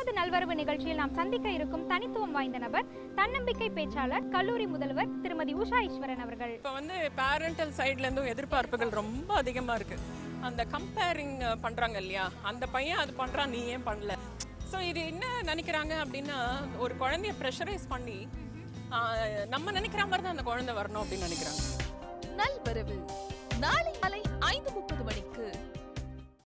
நமது நல்வரவு நிகழ்ச்சியில் நாம் சந்திக்க இருக்கும் தனித்துவம் வாய்ந்த நபர் தன்னம்பிக்கை பேச்சாளர் கல்லூரி முதல்வர் திருமதி உஷா ஈஸ்வரன் அவர்கள். இப்போ வந்து பேரண்டல் சைட்ல இருந்தும் எதிர்பார்ப்புகள் ரொம்ப அதிகமா இருக்கு. அந்த கம்பேரிங் பண்றாங்க இல்லையா? அந்த பையன் அது பண்றான் நீ ஏன் பண்ணல? ஸோ இது என்ன நினைக்கிறாங்க அப்படின்னா ஒரு குழந்தைய ப்ரெஷரைஸ் பண்ணி நம்ம நினைக்கிற மாதிரி தான் அந்த குழந்தை வரணும் அப்படின்னு நினைக்கிறாங்க. நல்வரவு.